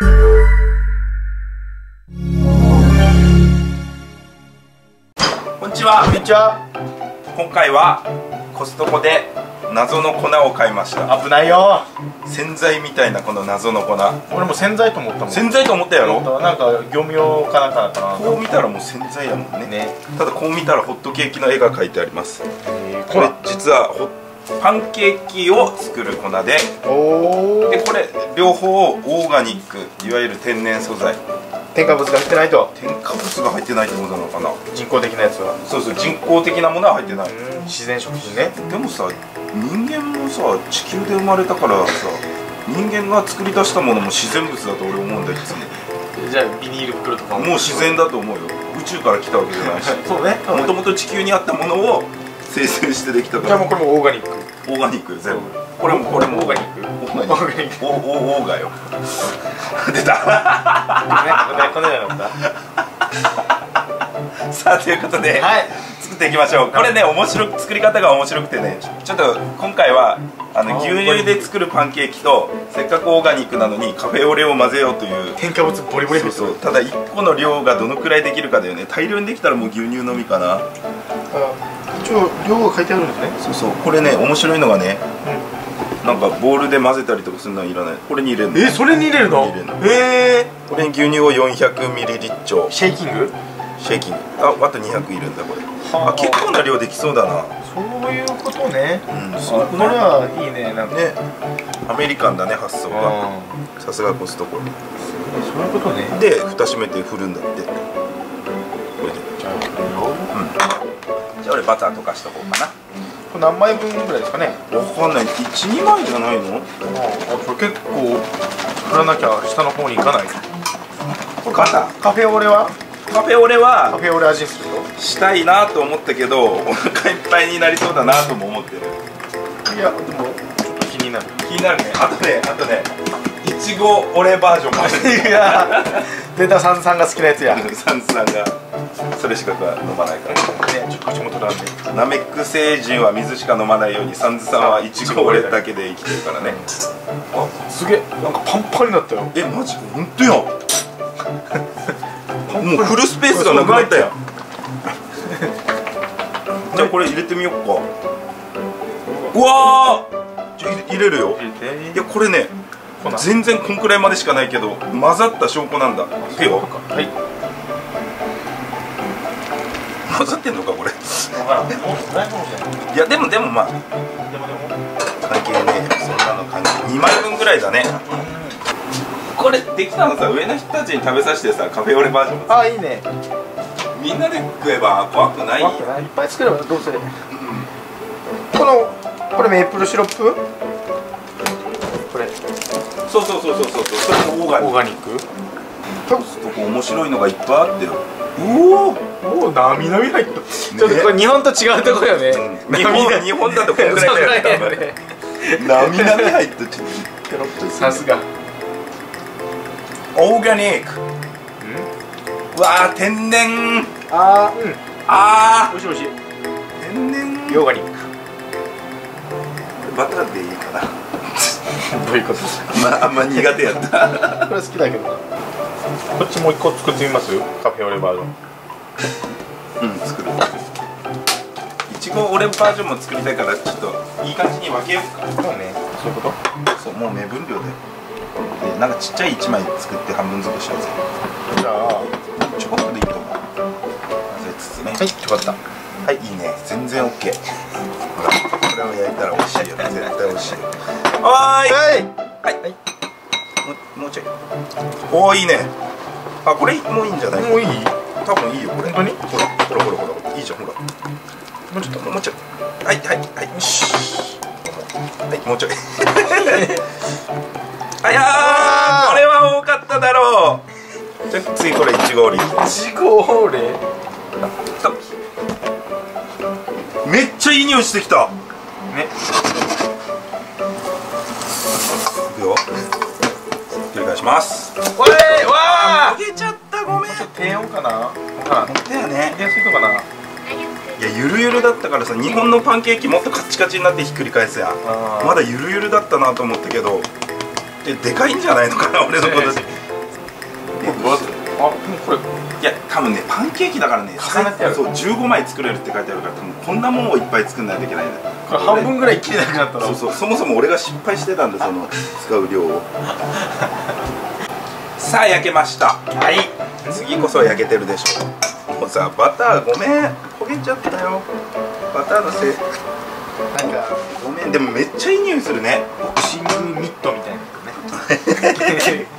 こんにちは。こんにちは。今回はコストコで謎の粉を買いました。危ないよ。洗剤みたいなこの謎の粉。俺も洗剤と思ったもん。洗剤と思ったやろ？なんか業務用かなんかかな。こう見たらもう洗剤やもんね。ね。ただこう見たらホットケーキの絵が描いてあります。えーこれ実はホパンケーキを作る粉で。でこれ両方オーガニックいわゆる天然素材。添加物が入ってないと。添加物が入ってないってことなのかな。人工的なやつは。そうそう人工的なものは入ってない。うん。自然食品ね。でもさ人間もさ地球で生まれたからさ人間が作り出したものも自然物だと俺思うんだいつも。じゃあビニール袋とかもう自然だと思うよ。宇宙から来たわけじゃないし。そうね。もともと地球にあったものを生成してできたから。じゃあもうこれもオーガニック。オーガニックよ全部。これもこれもオーガニック。オーガニック。オーガよ。出た。ねこんなのだった。さあということで、はい。作っていきましょう。これね面白く作り方が面白くてねちょっと今回はあのあ牛乳で作るパンケーキとせっかくオーガニックなのにカフェオレを混ぜようという。添加物ボリボリそうそう。ただ1個の量がどのくらいできるかだよね。大量にできたらもう牛乳飲みかな。あ一応量が書いてあるんですね。そうそう。これね面白いのがねなんかボウルで混ぜたりとかするのはいらない。これに入れるの。えそれに入れるの？入れるの。へえこれに牛乳を 400ml シェイキング？シェイキング。ああと200いるんだこれ。はあ。あ結構な量できそうだな。そういうことね。うん。すあごこれはいいねなんか。ね。アメリカンだね発想が。あさすがコストコ。ーそういうことね。で蓋閉めて振るんだってバター溶かしとこうかな。これ何枚分ぐらいですかね？わかんない。12枚じゃないの？あこれ結構振らなきゃ下の方に行かない。これバターカフェオレは？カフェオレカはフェオレ味にするしたいなと思ったけどお腹いっぱいになりそうだなとも思ってる。といやでもちょっと気になる。気になるね。あとねあとねいちごオレバージョンもあるいや出たさんさんが好きなやつや。ねサンズさんがそれしか飲まないから。ちょっと口元なんで。ナメック星人は水しか飲まないようにサンズさんはいちごオレだけで生きてるからね。あすげえなんかパンパンになったよ。えマジ？本当や もうフルスペースがなくなったやん。じゃあこれ入れてみよっか。うわー！じゃあ入れるよ。いやこれね粉全然こんくらいまでしかないけど混ざった証拠なんだ。いくよはい。混ざってんのかこれ？分からんもうないやでもでもまあ。関係ねえそんなの関係2枚分ぐらいだね。これできたのさ上の人たちに食べさせてさカフェオレバージョン。あいいね。みんなで食えば怖くない。い。いっぱい作ればどうせこのこれメープルシロップ？そうそうそうそうそうそれもオーガニッオーガニッククそこ面白いのがいっぱいあってよ。おおおおなみなみ入った。ちょっとこれ日本と違うところよね。日本日本だとこんぐらいだよ多分ねなみなみ入った。ちょっとさすが。オーガニック。うわー天然。あー。うん。あおいしいおいしい。ー天然。オーガニック。バターでいいかなどういうことですか？まああんま苦手やった。これ好きだけど。なこっちもう一個作ってみます？カフェオレバージョン。うん作る。いちごオレバージョンも作りたいからちょっといい感じに分けようか。そうね。そういうこと？そうもう目分量で。でなんかちっちゃい1枚作って半分ずつしようぜ。じゃあはちょこっとでいいと思う。混ぜつつね。いよかった。はい、いいね。全然オッケー。ほら、これを焼いたら美味しいよ。絶対美味しいよ。はーい。はいはい。もう、もうちょい。おー、いいね。あ、これもういいんじゃない？もういい？多分いいよ、これ。本当にほら、ほら、ほら、ほら、いいじゃん、ほら。もうちょっと、もうちょい。はい、はい、はい。よし。はい、もうちょい。あやー、これは多かっただろう。じゃあ、次これいちごオリーブ。いちごオレめっちゃいい匂いしてきた。ねます。おいわ焦げちゃったごめん。低温かな。わからん本当やね。やすいのかな。いやゆるゆるだったからさ日本のパンケーキもっとカチカチになってひっくり返すや。んまだゆるゆるだったなと思ったけど。ででかいんじゃないのかな俺のこと。あこれいや多分ねパンケーキだからね重ねてある。そう15枚作れるって書いてあるから多分こんなもんをいっぱい作んないといけないんだよこれ半分ぐらい切れなくなったら。そうそうそもそも俺が失敗してたんでその使う量をさあ焼けました。はい。次こそ焼けてるでしょう。もうさバターごめん。焦げちゃったよ。バターのせい。なんかごめん。でもめっちゃいい匂いするね。ボクシングミットみたいな。ね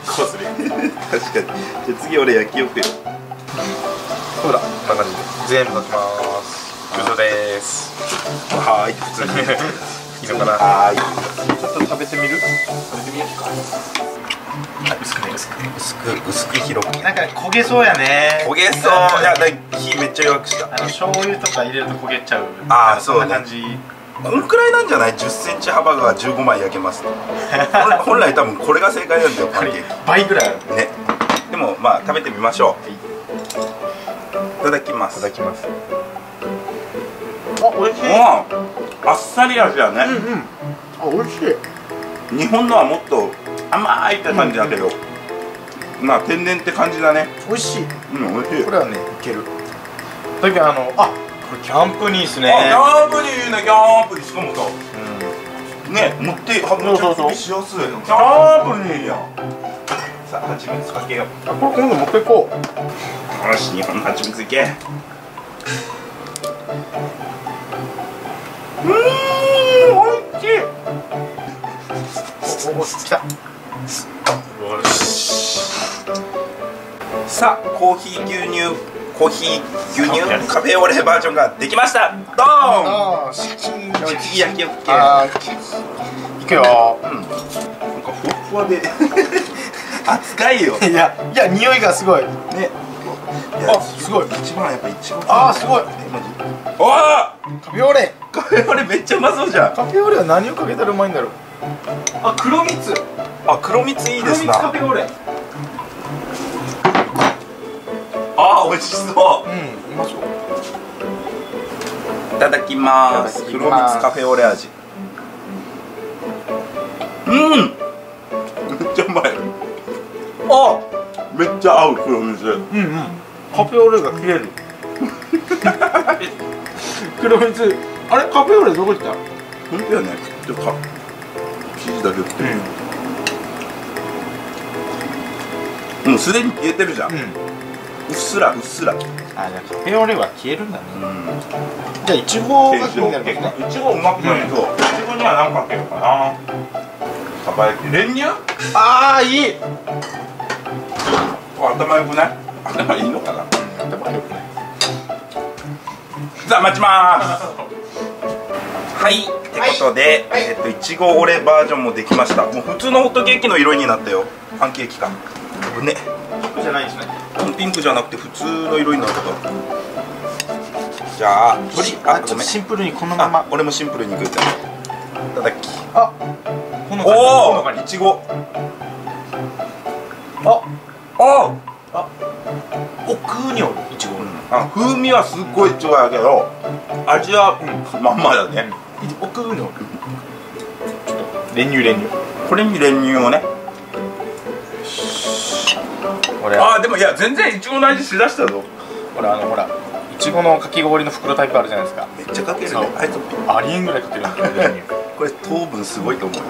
こうする確かに。じゃあ次俺焼きよくよ。そうだこんな感じで全部かけます。嘘です。はーい。普通に。いいのかな。はーい。ちょっと食べてみる？食べてみよう。かあ薄くね薄くね薄く薄く広く。なんか焦げそうやね。焦げそう。いやだ火めっちゃ弱くした。あの醤油とか入れると焦げちゃう。あーそんなそうね感じ。こんくらいなんじゃない？10センチ幅が15枚焼けます。本来本来多分これが正解なんだよパンケー倍ぐらいある。キね。でもまあ食べてみましょう。いただきます。いただきます。あ、美味しい。うん。あっさり味だね、うんうん。あ、美味しい。日本のはもっと甘いって感じだけど、まあ天然って感じだね。美味しい。うん美味しい。これはね、いける。だけどあの、あ、これキャンプにいいっすね。あキャンプにいいね。キャンプにしかもさうね持ってそうそうそう。しやすいキャンプにいいや。んさあ蜂蜜かけよんあ、これ今度持っていこう。うよし日本の蜂蜜いけ。うーんおいしい。お、お、来たさあコーヒー牛乳コーヒー牛乳カフェオレバージョンができました。ドーン！チンでも次焼きよっけあー、いくよ。うん。なんかふわふわで扱いよ。ね いや、いや、匂いがすごい。いあすごい。一番やっぱ一番。あーすごい。えマジおー！カフェオレ。カフェオレめっちゃうまそうじゃん。カフェオレは何をかけたらうまいんだろうあ、黒蜜。あ黒蜜いいですな。フェオレあー美味しそう。うん、うまそう。いただきます。黒蜜カフェオレ味。うん。めっちゃうまい。あめっちゃ合う黒蜜。うんうん。カフェオレが切れる。黒蜜。あれカフェオレどこ行った？本当やね。ちょっとだけ売ってうすでに消えてるじゃん、ううんっすらうっすら。あ、じゃあカフェオレは消えるんだね。うん。じゃあいちごが気になるね。いちごうまくないけど、いちごには何かけようかな。かば焼き練乳ああ、いい。頭良くない？頭 いいのかな。頭良くない。さあ待ちまーす はい。ってことで、はい。えっといちごオレバージョンもできました。もう普通のホットケーキの色になったよ。パンケーキかね。じゃないですね。ピンクじゃなくて普通の色になった。じゃあ鶏あごめん。シンプルにこのまま。あ俺もシンプルにいくいただき。あほのかにほおいちご。ああ奥におるいちご。あ風味はすっごい違うやけど味はまんまだね奥におるちょっと練乳練乳。これに練乳をね。俺あでもいや全然いちごの味しだしたぞ。俺あのほらいちごのかき氷の袋タイプあるじゃないですか。めっちゃかけるね。あいつありえんぐらいかけるんだよ練乳。これ糖分すごいと思う。よ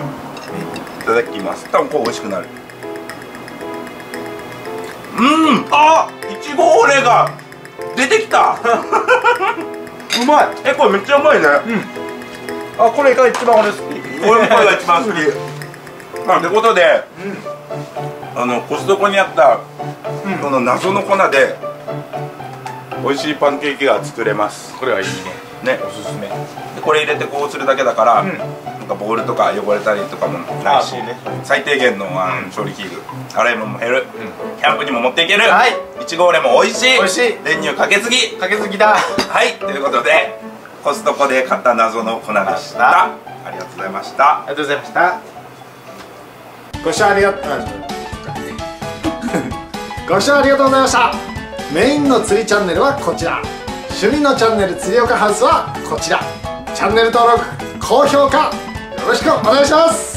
いただきます。多分こう美味しくなる。うん。あいちごオレが出てきた。うまい。えこれめっちゃうまいねあこれが一番俺好き。俺もこれが一番好き。まあってことであのコストコにあった、この謎の粉で美味しいパンケーキが作れます。これはいいね。ね。おすすめ。でこれ入れてこうするだけだから、うん。なんかボールとか汚れたりとかもないし、ね。最低限のあのうん。調理器具洗い物も減る、キャンプにも持っていける、はい。いちごオレも美味しい。美味しい。練乳かけすぎ。かけすぎだ。はい。ということでコストコで買った謎の粉でした。あありがとうございました。ありがとうございました。ご視聴ありがとうご視聴ありがとうございました。メインの釣りチャンネルはこちら。趣味のチャンネル釣り岡ハウスはこちら。チャンネル登録高評価よろしくお願いします